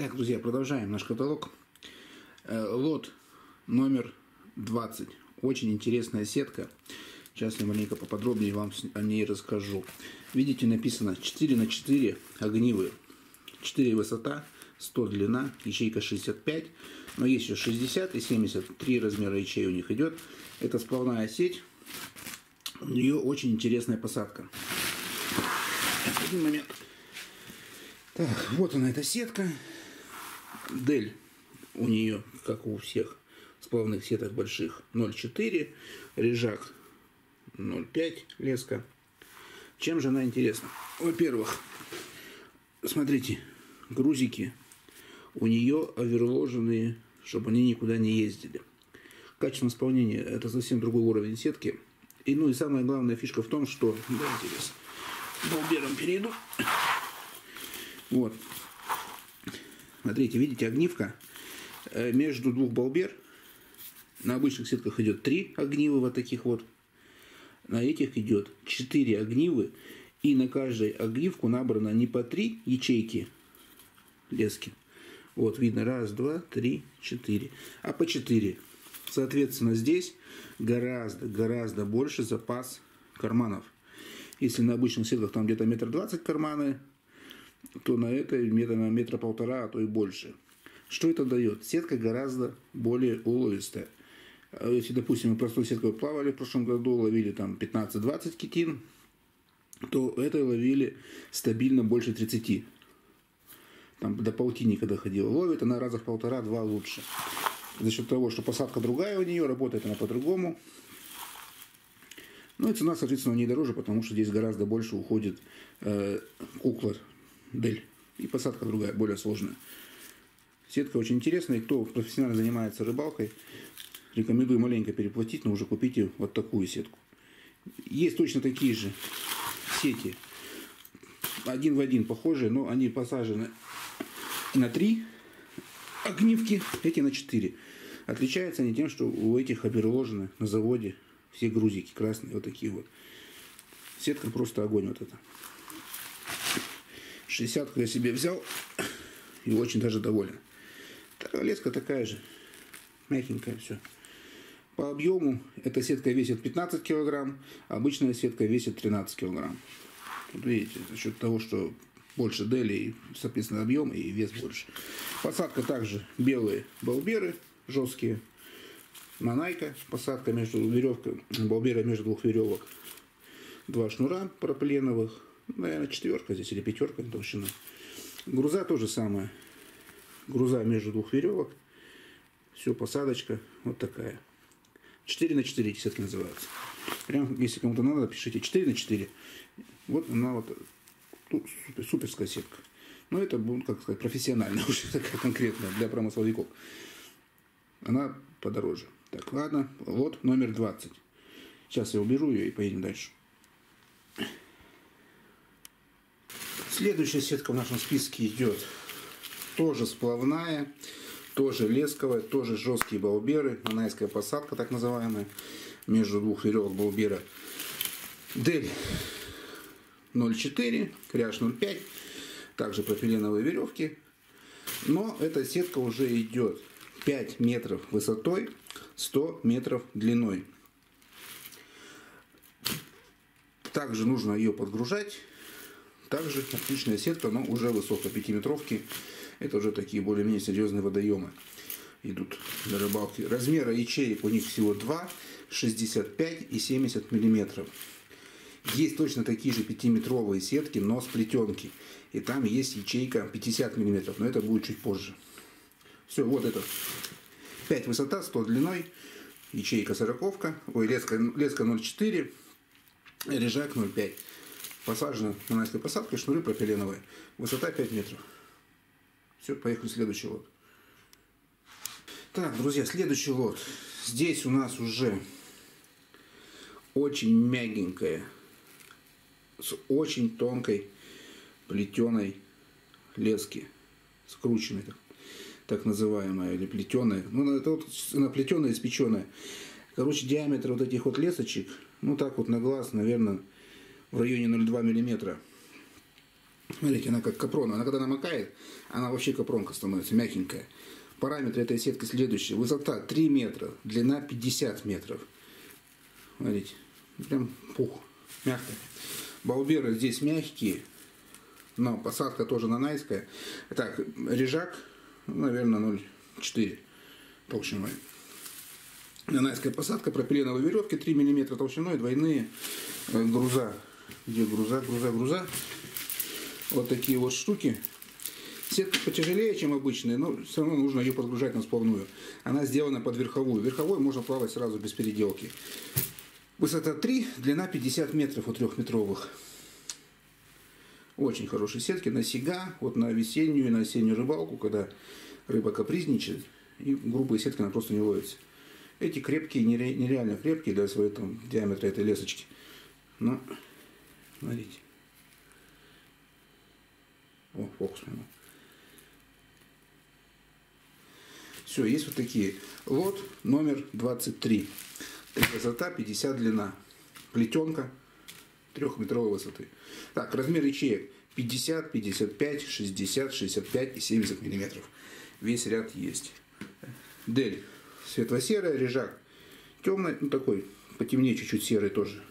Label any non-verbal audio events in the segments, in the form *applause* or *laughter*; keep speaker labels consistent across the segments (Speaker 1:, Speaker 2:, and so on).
Speaker 1: Так, друзья, продолжаем наш каталог. Э, лот номер 20. Очень интересная сетка. Сейчас я маленько поподробнее вам о ней расскажу. Видите, написано 4 на 4 огнивые. 4 высота, 100 длина, ячейка 65. Но есть еще 60 и 70. Три размера ячей у них идет. Это сплавная сеть. У нее очень интересная посадка. Один момент. Так, вот она эта сетка. Дель у нее, как у всех сплавных сеток больших, 0,4. Режак 0,5 леска. Чем же она интересна? Во-первых, смотрите, грузики у нее оверложенные, чтобы они никуда не ездили. Качество исполнения – это совсем другой уровень сетки. И, ну и самая главная фишка в том, что... Давайте я балбером перейду. Вот. Смотрите, видите, огнивка э, между двух балбер. На обычных сетках идет три огнивы вот таких вот. На этих идет четыре огнивы. И на каждой огнивку набрано не по три ячейки лески. Вот, видно, раз, два, три, четыре. А по четыре. Соответственно, здесь гораздо, гораздо больше запас карманов. Если на обычных сетках там где-то метр двадцать карманы, то на этой метра, на метра полтора, а то и больше. Что это дает? Сетка гораздо более уловистая. А если, допустим, мы простой сеткой плавали в прошлом году, ловили там 15-20 китин, то это ловили стабильно больше 30. Там до полтинника доходило. Ловит она раза в полтора-два лучше. За счет того, что посадка другая у нее, работает она по-другому. Ну и цена, соответственно, у нее дороже, потому что здесь гораздо больше уходит э, куклер Дель. И посадка другая, более сложная. Сетка очень интересная. Кто профессионально занимается рыбалкой, рекомендую маленько переплатить, но уже купите вот такую сетку. Есть точно такие же сети. Один в один похожие, но они посажены на три огнивки, эти на четыре. Отличаются они тем, что у этих оберложены на заводе все грузики красные, вот такие вот. Сетка просто огонь вот эта. 60 я себе взял *coughs* и очень даже доволен. Так, леска такая же, мягенькая все. По объему эта сетка весит 15 килограмм, а обычная сетка весит 13 килограмм. Вот видите, за счет того, что больше дели, соответственно, объем и вес больше. Посадка также белые балберы жесткие. Манайка, посадка между веревкой, балбера между двух веревок. Два шнура пропленовых, наверное, четверка здесь или пятерка толщина. Груза тоже самое. Груза между двух веревок. Все, посадочка вот такая. 4 на 4 десятки называются. Прям, если кому-то надо, пишите 4 на 4. Вот она вот ну, супер, суперская сетка. Но это, как сказать, профессиональная *laughs* уже такая конкретная для промысловиков. Она подороже. Так, ладно, вот номер 20. Сейчас я уберу ее и поедем дальше. Следующая сетка в нашем списке идет тоже сплавная, тоже лесковая, тоже жесткие балберы, нанайская посадка так называемая, между двух веревок балбера. Дель 0,4, кряж 0,5, также пропиленовые веревки. Но эта сетка уже идет 5 метров высотой, 100 метров длиной. Также нужно ее подгружать также отличная сетка, но уже высоко 5-метровки. Это уже такие более-менее серьезные водоемы идут для рыбалки. Размера ячеек у них всего 2, 65 и 70 миллиметров. Есть точно такие же 5-метровые сетки, но с плетенки. И там есть ячейка 50 миллиметров, но это будет чуть позже. Все, вот это 5 высота, 100 длиной, ячейка 40, ой, леска, леска 0,4, режак 0,5 посажена нанайской посадкой, шнуры пропиленовые. Высота 5 метров. Все, поехали следующий лот. Так, друзья, следующий лот. Здесь у нас уже очень мягенькая, с очень тонкой плетеной лески, скрученной, так, так называемая, или плетеная. Ну, это вот она плетеная, испеченная. Короче, диаметр вот этих вот лесочек, ну так вот на глаз, наверное, в районе 0,2 мм. Смотрите, она как капрон. Она когда намокает, она вообще капронка становится, мягенькая. Параметры этой сетки следующие. Высота 3 метра, длина 50 метров. Смотрите, прям пух, мягкая. Балберы здесь мягкие, но посадка тоже нанайская. Так, режак, наверное, 0,4 толщиной. Нанайская посадка, пропиленовые веревки 3 мм толщиной, двойные э, груза. Где груза, груза, груза. Вот такие вот штуки. Сетка потяжелее, чем обычная, но все равно нужно ее подгружать на сплавную. Она сделана под верховую. Верховой можно плавать сразу без переделки. Высота 3, длина 50 метров у трехметровых. Очень хорошие сетки на сега, вот на весеннюю и на осеннюю рыбалку, когда рыба капризничает, и грубые сетки она просто не ловится. Эти крепкие, нереально крепкие для своего там, диаметра этой лесочки. Но, смотрите. О, фокус поймал. Все, есть вот такие. Лот номер 23. Высота 50 длина. Плетенка трехметровой высоты. Так, размер ячеек 50, 55, 60, 65 и 70 миллиметров. Весь ряд есть. Дель светло-серая, режак темный, ну такой, потемнее чуть-чуть серый тоже.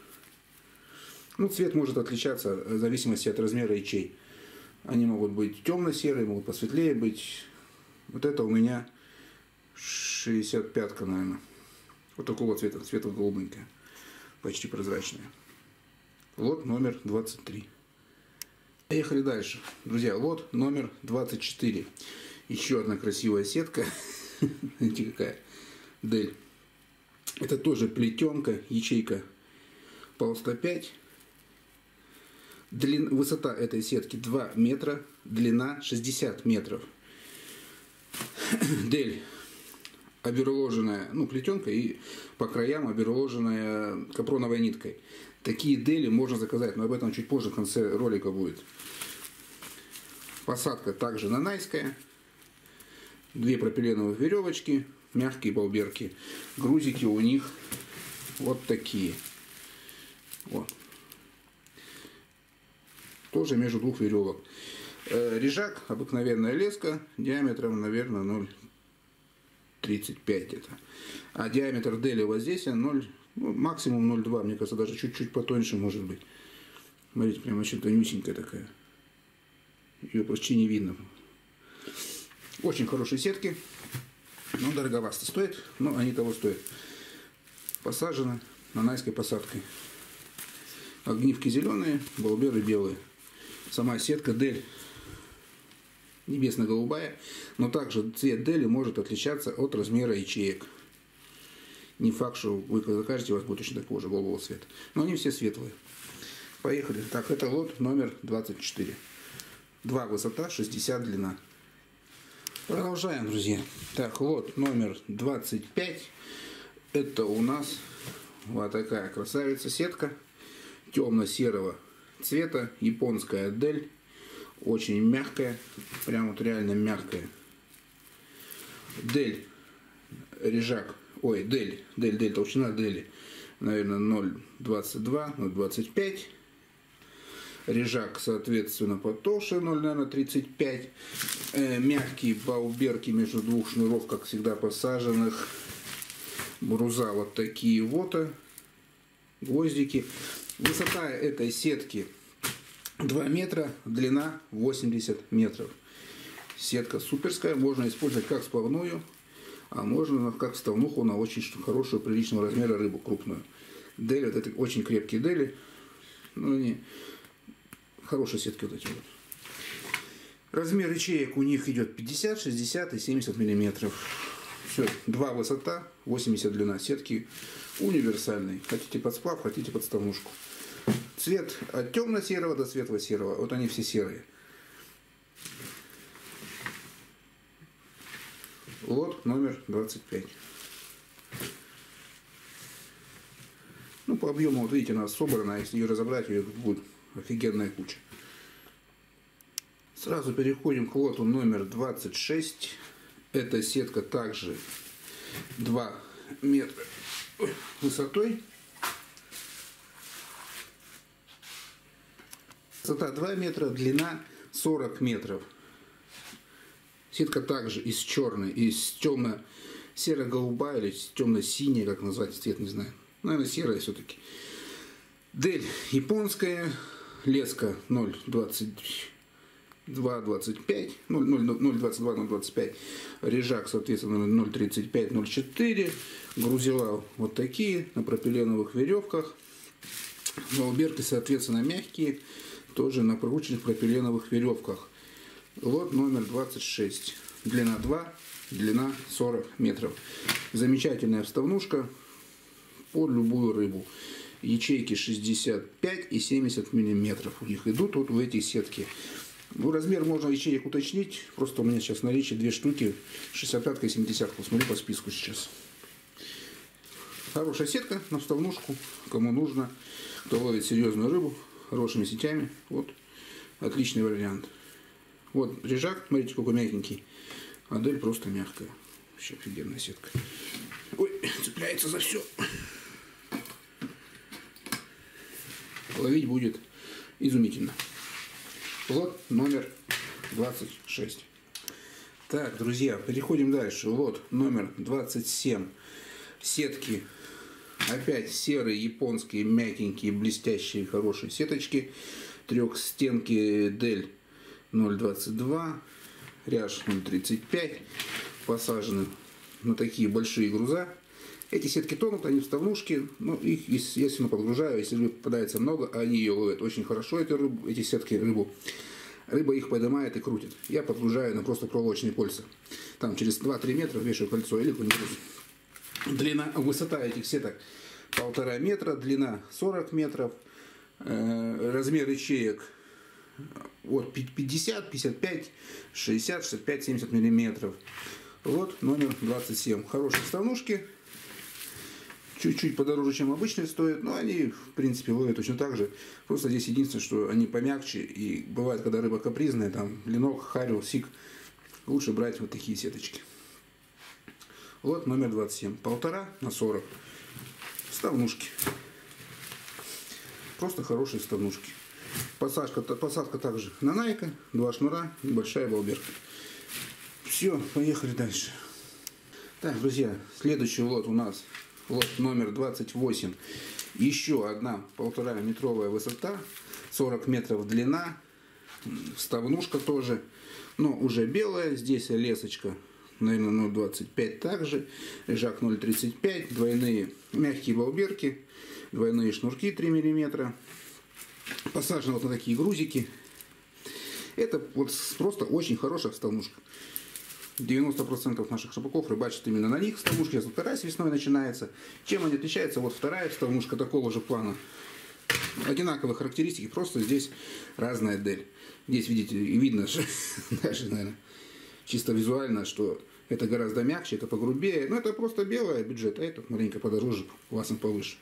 Speaker 1: Ну, цвет может отличаться в зависимости от размера ячей. Они могут быть темно-серые, могут посветлее быть. Вот это у меня 65-ка, наверное. Вот такого цвета, светло-голубенькая. Почти прозрачная. Лот номер 23. Поехали дальше. Друзья, лот номер 24. Еще одна красивая сетка. *laughs* Смотрите, какая. Дель. Это тоже плетенка, ячейка по 105 Длин, высота этой сетки 2 метра, длина 60 метров. *coughs* Дель оберложенная, ну, плетенка и по краям оберложенная капроновой ниткой. Такие дели можно заказать, но об этом чуть позже в конце ролика будет. Посадка также нанайская. Две пропиленовых веревочки, мягкие болберки. Грузики у них вот такие. Вот тоже между двух веревок. Э, режак, обыкновенная леска, диаметром, наверное, 0,35 где-то. А диаметр дели вот здесь 0, ну, максимум 0,2, мне кажется, даже чуть-чуть потоньше может быть. Смотрите, прям вообще тонюсенькая такая. Ее почти не видно. Очень хорошие сетки. Ну, дороговасто стоит, но они того стоят. Посажены на найской посадкой. Огнивки зеленые, балберы белые. Сама сетка Дель небесно-голубая, но также цвет Дели может отличаться от размера ячеек. Не факт, что вы когда закажете, у вас будет точно такого же голубого цвета. Но они все светлые. Поехали. Так, это лот номер 24. 2 высота, 60 длина. Продолжаем, друзья. Так, лот номер 25. Это у нас вот такая красавица сетка темно-серого цвета. Японская Дель. Очень мягкая. Прям вот реально мягкая. Дель. Режак. Ой, Дель. Дель, Дель. Толщина Дели. Наверное, 0,22, 0,25. Режак, соответственно, потолще 0, наверное, 35. Э, мягкие бауберки между двух шнуров, как всегда, посаженных. Бруза вот такие вот. Гвоздики. Высота этой сетки 2 метра, длина 80 метров. Сетка суперская, можно использовать как сплавную, а можно как вставнуху на очень хорошую, приличного размера рыбу крупную. Дели, вот это очень крепкие дели. Ну, они хорошие сетки вот эти вот. Размер ячеек у них идет 50, 60 и 70 миллиметров. Все, два высота, 80 длина сетки. Универсальный. Хотите под сплав, хотите подставнушку. Цвет от темно-серого до светло-серого. Вот они все серые. Лот номер 25. Ну, по объему, вот видите, она собрана. Если ее разобрать, ее будет офигенная куча. Сразу переходим к лоту номер 26. Эта сетка также 2 метра высотой. Высота 2 метра, длина 40 метров. Сетка также из черной, из темно серо-голубая или темно-синяя, как назвать цвет, не знаю. Наверное, серая все-таки. Дель японская, леска 0,20 2,25, 0,22, 0,25. Режак, соответственно, 0,35, 0,4. Грузила вот такие на пропиленовых веревках. Волберки, соответственно, мягкие, тоже на прокрученных пропиленовых веревках. Лот номер 26. Длина 2, длина 40 метров. Замечательная вставнушка под любую рыбу. Ячейки 65 и 70 миллиметров у них идут вот в эти сетки. Ну, размер можно ячеек уточнить. Просто у меня сейчас наличие две штуки. 65 и 70. Посмотрю по списку сейчас. Хорошая сетка на вставнушку. Кому нужно. Кто ловит серьезную рыбу. Хорошими сетями. Вот. Отличный вариант. Вот режак. Смотрите, какой мягенький. Модель просто мягкая. Вообще офигенная сетка. Ой, цепляется за все. Ловить будет изумительно. Лот номер 26. Так, друзья, переходим дальше. Лот номер 27. Сетки. Опять серые, японские, мягенькие, блестящие, хорошие сеточки. Трехстенки Дель 0,22. Ряж 0,35. Посажены на такие большие груза. Эти сетки тонут, они вставнушки, ну, их, естественно, подгружаю, если рыбы попадается много, они ее ловят очень хорошо, эти, рыбу, эти сетки рыбу. Рыба их поднимает и крутит. Я подгружаю на просто проволочные кольца. Там через 2-3 метра вешаю кольцо или куда-нибудь. Длина, высота этих сеток полтора метра, длина 40 метров, э, размер ячеек от 50, 55, 60, 65, 70 миллиметров. Вот номер 27. Хорошие вставнушки чуть-чуть подороже, чем обычные стоят, но они, в принципе, ловят точно так же. Просто здесь единственное, что они помягче, и бывает, когда рыба капризная, там, ленок, харил, сик, лучше брать вот такие сеточки. Вот номер 27. Полтора на 40. Ставнушки. Просто хорошие ставнушки. Посадка, посадка также на найка, два шнура, небольшая волберка. Все, поехали дальше. Так, друзья, следующий лот у нас лот номер 28. Еще одна полтора метровая высота, 40 метров длина, вставнушка тоже, но уже белая. Здесь лесочка, наверное, 0,25 также, лежак 0,35, двойные мягкие волберки, двойные шнурки 3 миллиметра. Посажены вот на такие грузики. Это вот просто очень хорошая вставнушка. 90% наших шапоков рыбачат именно на них. Вставушки, сейчас вторая с весной начинается. Чем они отличаются? Вот вторая вставушка такого же плана. Одинаковые характеристики, просто здесь разная дель. Здесь, видите, видно, что, *laughs* даже, наверное, чисто визуально, что это гораздо мягче, это погрубее. Но это просто белая бюджет, а этот маленько подороже, классом повыше.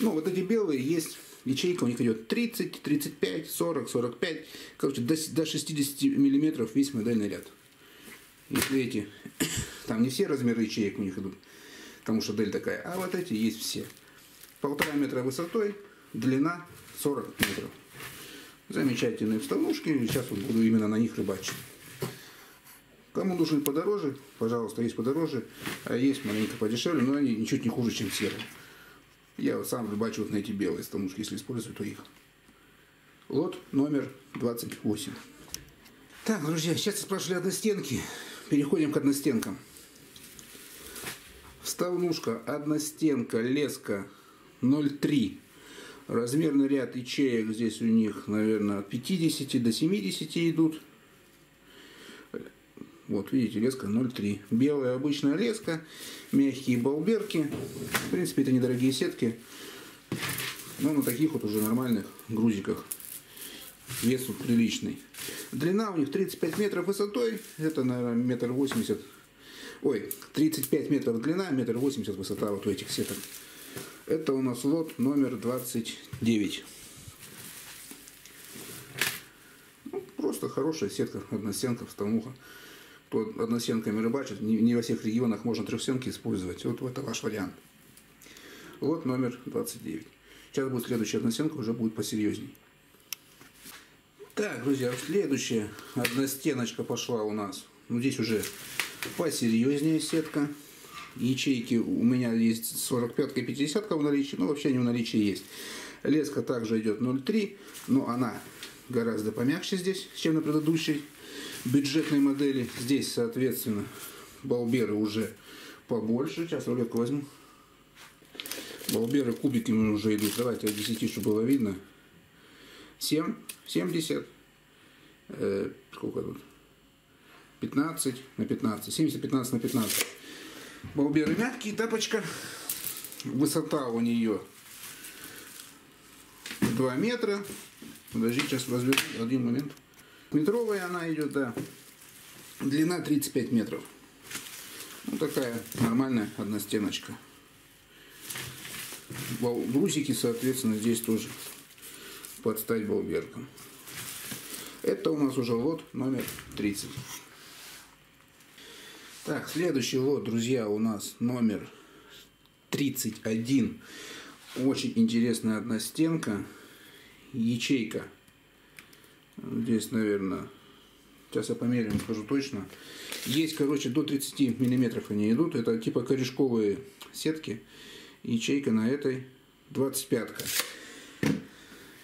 Speaker 1: Ну, вот эти белые есть ячейка у них идет 30, 35, 40, 45, короче, до, до 60 миллиметров весь модельный ряд. Если эти, *coughs* там не все размеры ячеек у них идут, потому что дель такая, а вот эти есть все. Полтора метра высотой, длина 40 метров. Замечательные вставнушки, сейчас вот буду именно на них рыбачить. Кому нужны подороже, пожалуйста, есть подороже, а есть маленько подешевле, но они ничуть не хуже, чем серые. Я сам рыбачу вот на эти белые вставнушки, если использую, то их. Лот номер 28. Так, друзья, сейчас спрашивали одностенки. Переходим к одностенкам. Вставнушка, одностенка, леска 0,3. Размерный ряд ячеек здесь у них, наверное, от 50 до 70 идут. Вот, видите, леска 0,3. Белая обычная леска, мягкие болберки. В принципе, это недорогие сетки. Но на таких вот уже нормальных грузиках вес тут приличный. Длина у них 35 метров высотой, это, наверное, метр восемьдесят. Ой, 35 метров длина, метр восемьдесят высота вот у этих сеток. Это у нас лот номер 29. Ну, просто хорошая сетка, одностенка, вставнуха. Кто одностенками рыбачит, не, не во всех регионах можно трехстенки использовать. Вот это ваш вариант. Лот номер 29. Сейчас будет следующая одностенка, уже будет посерьезней. Так, друзья, следующая одностеночка пошла у нас. Ну, здесь уже посерьезнее сетка. Ячейки у меня есть 45 и 50 в наличии, но вообще они в наличии есть. Леска также идет 0,3, но она гораздо помягче здесь, чем на предыдущей бюджетной модели. Здесь, соответственно, балберы уже побольше. Сейчас рулетку возьму. Балберы кубиками уже идут. Давайте от 10, чтобы было видно. 7, 70, э, сколько тут? 15 на 15, 70, 15 на 15. Балберы мягкие, тапочка. Высота у нее 2 метра. Подожди, сейчас возьму один момент. Метровая она идет, да. Длина 35 метров. Ну, такая нормальная одностеночка. Брусики, соответственно, здесь тоже под стать балберкам. Это у нас уже лот номер 30. Так, следующий лот, друзья, у нас номер 31. Очень интересная одна стенка. Ячейка. Здесь, наверное, сейчас я померяю, скажу точно. Есть, короче, до 30 миллиметров они идут. Это типа корешковые сетки. Ячейка на этой 25 -ка.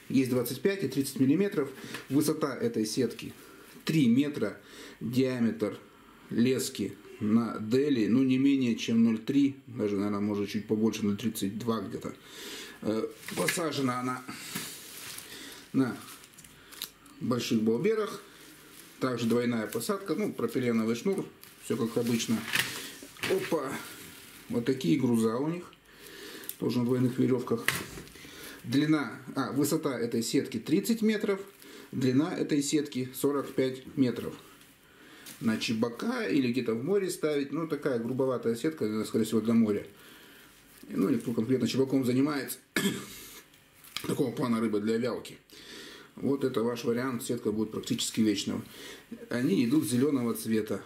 Speaker 1: Есть 25 и 30 миллиметров. Высота этой сетки 3 метра. Диаметр лески на дели, ну, не менее чем 0,3, даже, наверное, может, чуть побольше, 0,32 где-то. Э, посажена она на больших балберах. Также двойная посадка, ну, пропиленовый шнур, все как обычно. Опа, вот такие груза у них, тоже на двойных веревках. Длина, а, высота этой сетки 30 метров, длина этой сетки 45 метров на чебака или где-то в море ставить. Ну, такая грубоватая сетка, скорее всего, для моря. Ну, или кто конкретно чебаком занимается. *coughs* Такого плана рыба для вялки. Вот это ваш вариант, сетка будет практически вечного. Они идут зеленого цвета.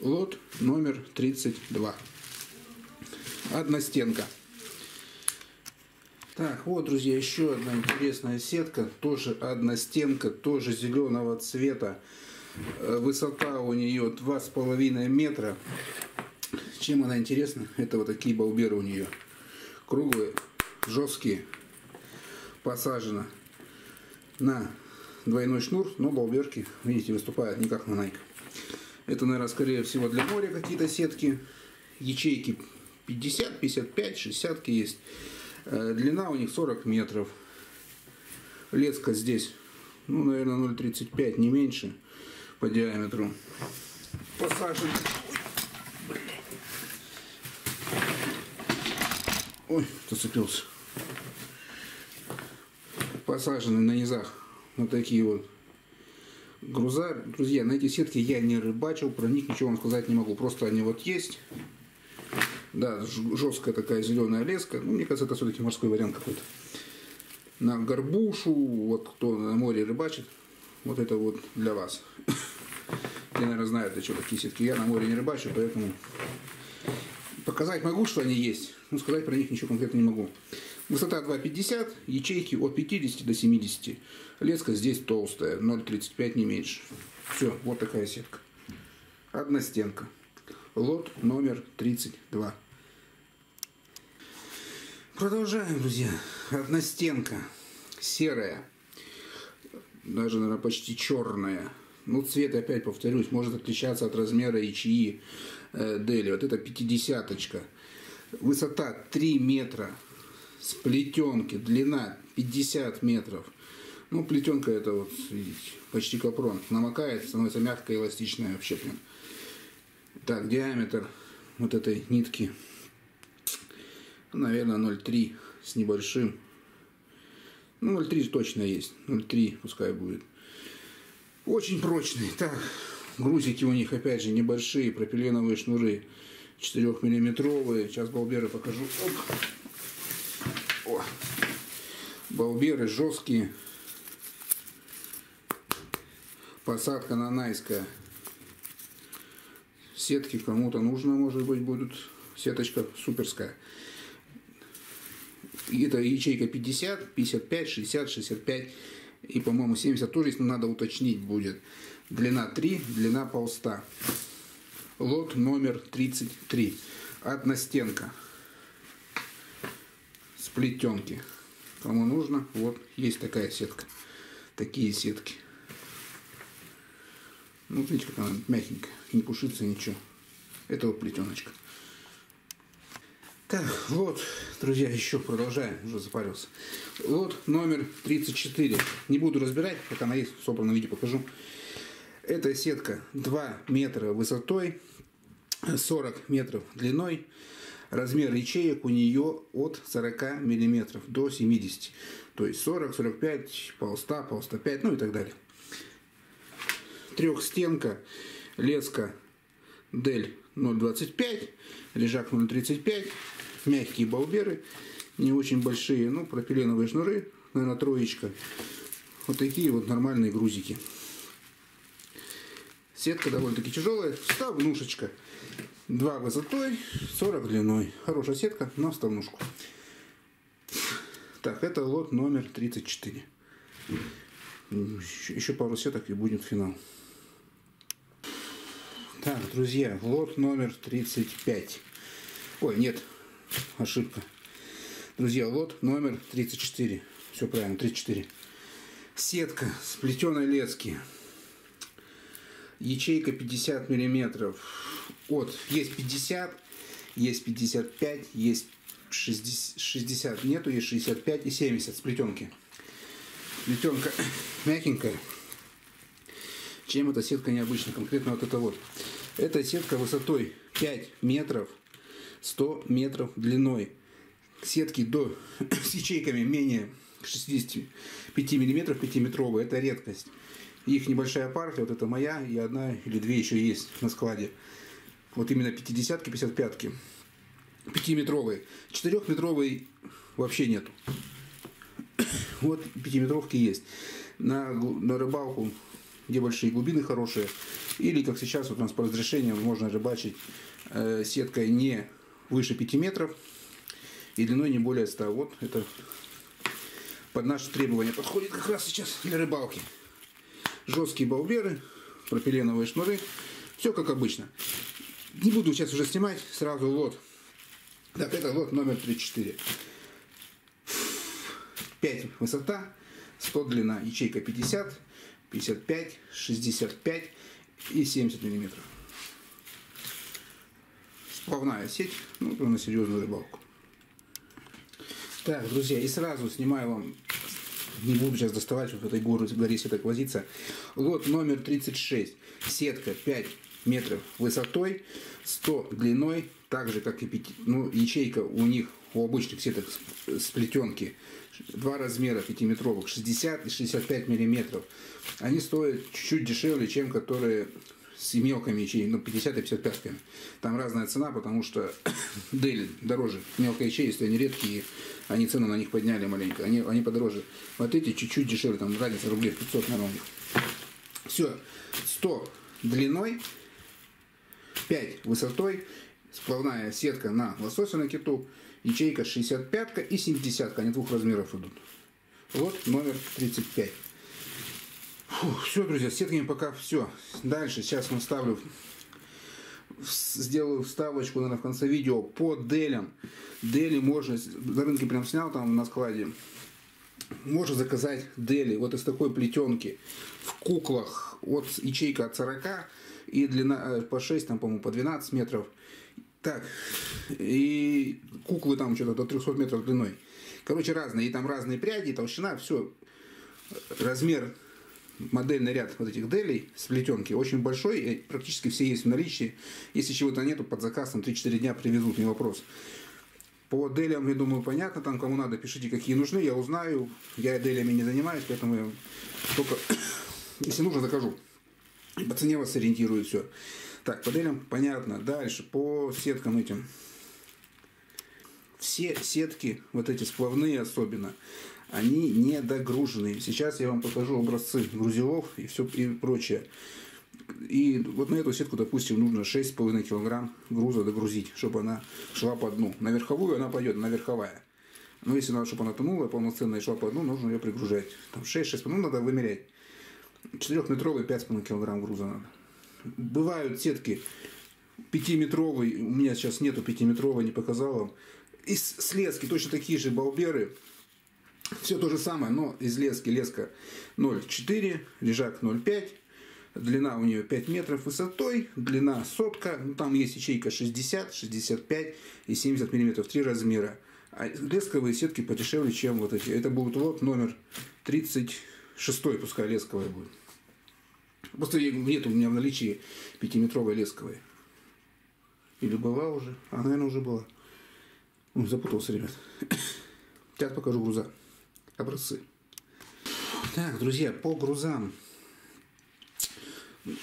Speaker 1: Лот номер 32. Одна стенка. Так, вот, друзья, еще одна интересная сетка. Тоже одна стенка, тоже зеленого цвета. Э, высота у нее 2,5 метра. Чем она интересна? Это вот такие балберы у нее. Круглые, жесткие. Посажена на двойной шнур, но балберки, видите, выступают не как на Nike. Это, наверное, скорее всего для моря какие-то сетки. Ячейки 50, 55, 60 есть. Э, длина у них 40 метров. Леска здесь, ну, наверное, 0,35, не меньше по диаметру. Посажен. Ой, зацепился. Посажены на низах вот такие вот груза. Друзья, на эти сетки я не рыбачил, про них ничего вам сказать не могу. Просто они вот есть. Да, жесткая такая зеленая леска. Ну, мне кажется, это все-таки морской вариант какой-то. На горбушу, вот кто на море рыбачит, вот это вот для вас. *coughs* Все, наверное, знают, для чего такие сетки. Я на море не рыбачу, поэтому показать могу, что они есть, но сказать про них ничего конкретно не могу. Высота 2,50, ячейки от 50 до 70. Леска здесь толстая, 0,35 не меньше. Все, вот такая сетка. Одна стенка. Лот номер 32. Продолжаем, друзья. Одна стенка. Серая. Даже, наверное, почти черная. Ну, цвет, опять повторюсь, может отличаться от размера ячеи э, Дели. Вот это пятидесяточка. Высота 3 метра с плетенки, длина 50 метров. Ну, плетенка это вот, видите, почти капрон. Намокает, становится мягкая, эластичная вообще прям. Так, диаметр вот этой нитки, наверное, 0,3 с небольшим. Ну, 0,3 точно есть. 0,3 пускай будет. Очень прочный. Так, грузики у них, опять же, небольшие, пропиленовые шнуры 4-миллиметровые. Сейчас балберы покажу. Оп. О. Балберы жесткие. Посадка нанайская. Сетки кому-то нужно, может быть, будут. Сеточка суперская. И это ячейка 50, 55, 60, 65 И, по-моему, 70 тоже, если надо уточнить, будет. Длина 3, длина полста. Лот номер 33. Одностенка. С плетенки. Кому нужно, вот есть такая сетка. Такие сетки. Ну, смотрите, как она мягенькая. Не пушится ничего. Это вот плетеночка. Так, вот, друзья, еще продолжаем, уже запарился. Вот номер 34. Не буду разбирать, как она есть, в собранном виде покажу. Эта сетка 2 метра высотой, 40 метров длиной. Размер ячеек у нее от 40 миллиметров до 70. То есть 40, 45, полста, полста 5, ну и так далее трехстенка, леска Дель 0,25, лежак 0,35, мягкие балберы, не очень большие, ну, пропиленовые шнуры, наверное, троечка. Вот такие вот нормальные грузики. Сетка довольно-таки тяжелая, вставнушечка. 2 высотой, 40 длиной. Хорошая сетка на вставнушку. Так, это лот номер 34. Еще пару сеток и будет финал. Так, друзья, лот номер 35. Ой, нет, ошибка. Друзья, лот номер 34. Все правильно, 34. Сетка с плетеной лески. Ячейка 50 миллиметров. Вот, есть 50, есть 55, есть 60, 60 нету, есть 65 и 70 с плетенки. Плетенка *coughs* мягенькая. Чем эта сетка необычна? Конкретно вот это вот. Эта сетка высотой 5 метров, 100 метров длиной. Сетки до, *coughs* с ячейками менее 65 миллиметров 5-метровые. Это редкость. Их небольшая партия, вот это моя, и одна или две еще есть на складе. Вот именно 50-ки, 55-ки. 5-метровые. 4-метровый вообще нету. *coughs* Вот 5-метровки есть. На, на рыбалку где большие глубины хорошие. Или, как сейчас вот у нас по разрешению можно рыбачить э, сеткой не выше 5 метров и длиной не более 100. Вот это под наши требования подходит как раз сейчас для рыбалки. Жесткие баулеры, пропиленовые шнуры. Все как обычно. Не буду сейчас уже снимать, сразу лот. Так, это лот номер 34. 5 высота, 100 длина, ячейка 50, 55, 65 и 70 миллиметров. Сплавная сеть, ну, на серьезную рыбалку. Так, друзья, и сразу снимаю вам, не буду сейчас доставать вот в этой горе, горе сеток возиться. Лот номер 36, сетка 5 метров высотой, 100 длиной, так же как и 5, ну, ячейка у них, у обычных сеток с плетенки два размера 5-метровых, 60 и 65 миллиметров. Они стоят чуть-чуть дешевле, чем которые с мелкими ячейками, ну 50 и 55 -ками. Там разная цена, потому что *coughs* Дели дороже. Мелкие ячейки, если они редкие, они цену на них подняли маленько. Они, они подороже. Вот эти чуть-чуть дешевле, там разница рублей 500 наверное. Все, 100 длиной, 5 высотой, сплавная сетка на лосося на киту, ячейка 65 и 70 они двух размеров идут. Вот номер 35. Фу, все, друзья, с сетками пока все. Дальше, сейчас мы ставлю, сделаю вставочку, наверное, в конце видео по делям. Дели можно, на рынке прям снял там на складе. Можно заказать дели вот из такой плетенки в куклах. Вот ячейка от 40 и длина э, по 6, там, по-моему, по 12 метров. Так, и куклы там что-то до 300 метров длиной. Короче, разные. И там разные пряди, толщина, все. Размер, модельный ряд вот этих делей с плетенки очень большой. И практически все есть в наличии. Если чего-то нету, под заказ там 3-4 дня привезут, не вопрос. По делям, я думаю, понятно, там кому надо, пишите, какие нужны, я узнаю. Я делями не занимаюсь, поэтому я только, *coughs* если нужно, закажу. По цене вас сориентирую, все. Так, по понятно. Дальше, по сеткам этим. Все сетки, вот эти сплавные особенно, они не догружены. Сейчас я вам покажу образцы грузилов и все и прочее. И вот на эту сетку, допустим, нужно 6,5 килограмм груза догрузить, чтобы она шла по дну. На верховую она пойдет, на верховая. Но если надо, чтобы она тонула полноценно и шла по дну, нужно ее пригружать. Там 6-6, ну надо вымерять. 4-метровый 5,5 килограмм груза надо. Бывают сетки 5-метровый, у меня сейчас нету 5-метровой, не показал вам. Из слезки точно такие же балберы. Все то же самое, но из лески леска 0,4, лежак 0,5. Длина у нее 5 метров высотой, длина сотка, ну, там есть ячейка 60, 65 и 70 миллиметров, три размера. А лесковые сетки подешевле, чем вот эти. Это будет лот номер 36, пускай лесковая будет. Просто нет у меня в наличии пятиметровой лесковой. Или была уже? А, наверное, уже была. Ну, запутался, ребят. *coughs* Сейчас покажу груза. Образцы. Так, друзья, по грузам.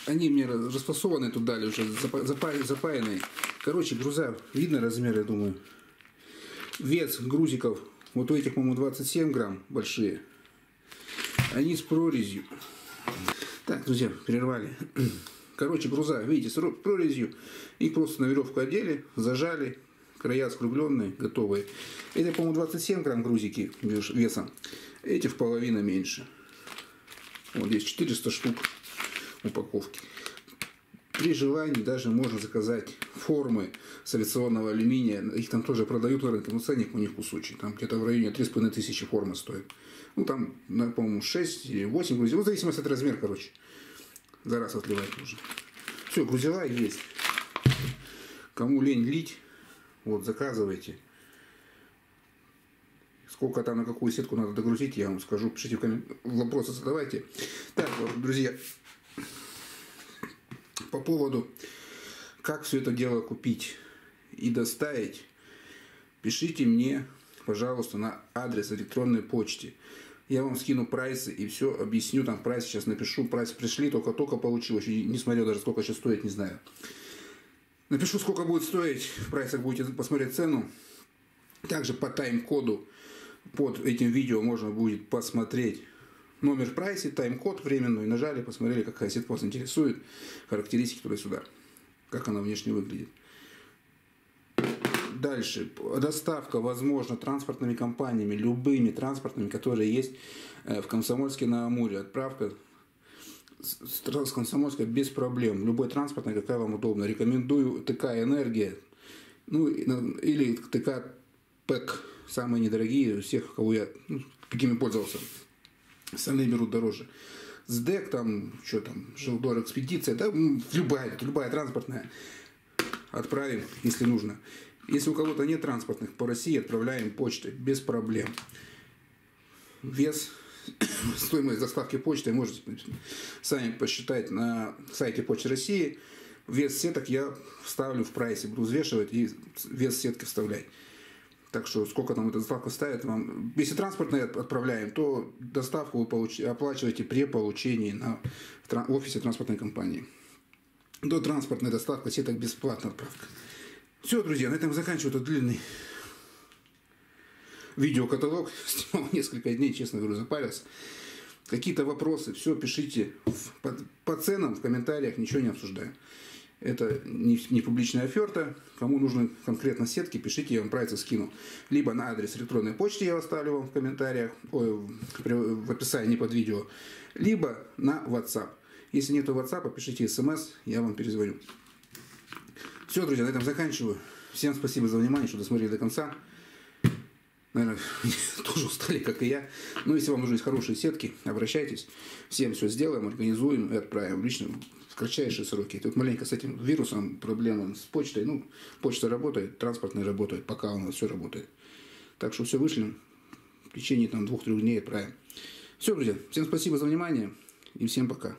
Speaker 1: Они мне расфасованы тут дали уже, запаянные. Короче, груза, видно размер, я думаю. Вес грузиков, вот у этих, по-моему, 27 грамм большие. Они с прорезью. Так, друзья, прервали. *clears throat* Короче, груза, видите, с прорезью. Их просто на веревку одели, зажали. Края скругленные, готовые. Это, по-моему, 27 грамм грузики весом. Эти в половину меньше. Вот здесь 400 штук упаковки. При желании даже можно заказать формы с авиационного алюминия. Их там тоже продают на рынке, но ценник у них кусочек. Там где-то в районе 3,5 тысячи формы стоит. Ну, там, по-моему, 6 или 8 грузил. В зависимости от размера, короче. За раз отливать нужно. Все, грузила есть. Кому лень лить, вот, заказывайте. Сколько там на какую сетку надо догрузить, я вам скажу. Пишите в комментариях. Вопросы задавайте. Так, вот, друзья, по поводу, как все это дело купить и доставить, пишите мне, пожалуйста, на адрес электронной почты. Я вам скину прайсы и все объясню. Там прайс сейчас напишу. Прайс пришли, только-только получил. Еще не смотрел даже, сколько сейчас стоит, не знаю. Напишу, сколько будет стоить. В прайсах будете посмотреть цену. Также по тайм-коду под этим видео можно будет посмотреть номер в прайсе, тайм-код временный, нажали, посмотрели, какая сетка вас интересует, характеристики туда-сюда, как она внешне выглядит. Дальше. Доставка возможно транспортными компаниями, любыми транспортными, которые есть э, в Комсомольске на Амуре. Отправка с Комсомольска без проблем. Любой транспортный, какая вам удобно. Рекомендую ТК «Энергия». Ну, или ТК ПЭК. Самые недорогие у всех, кого я, ну, какими пользовался. Остальные берут дороже. СДЭК, там, что там, Желдор, Экспедиция, да, любая, любая транспортная. Отправим, если нужно. Если у кого-то нет транспортных, по России отправляем почтой без проблем. Вес, *coughs* стоимость доставки почты можете сами посчитать на сайте Почты России. Вес сеток я вставлю в прайсе, буду взвешивать и вес сетки вставлять. Так что сколько там эта доставка ставит вам. Если транспортные отправляем, то доставку вы получ... оплачиваете при получении на в офисе транспортной компании. До транспортной доставка сеток бесплатная отправка. Все, друзья, на этом заканчиваю этот длинный видеокаталог. *laughs* Снимал несколько дней, честно говорю, запарился. Какие-то вопросы, все пишите по, по ценам в комментариях, ничего не обсуждаем. Это не, не публичная оферта. Кому нужны конкретно сетки, пишите, я вам прайсы скину. Либо на адрес электронной почты я оставлю вам в комментариях, ой, в описании под видео, либо на WhatsApp. Если нет WhatsApp, пишите смс, я вам перезвоню. Все, друзья, на этом заканчиваю. Всем спасибо за внимание, что досмотрели до конца. Наверное, *laughs* тоже устали, как и я. Но если вам нужны хорошие сетки, обращайтесь. Всем все сделаем, организуем и отправим лично кратчайшие сроки. Тут маленько с этим вирусом проблема с почтой. Ну, почта работает, транспортная работает, пока у нас все работает. Так что все вышлем. В течение там двух-трех дней отправим. Все, друзья, всем спасибо за внимание и всем пока.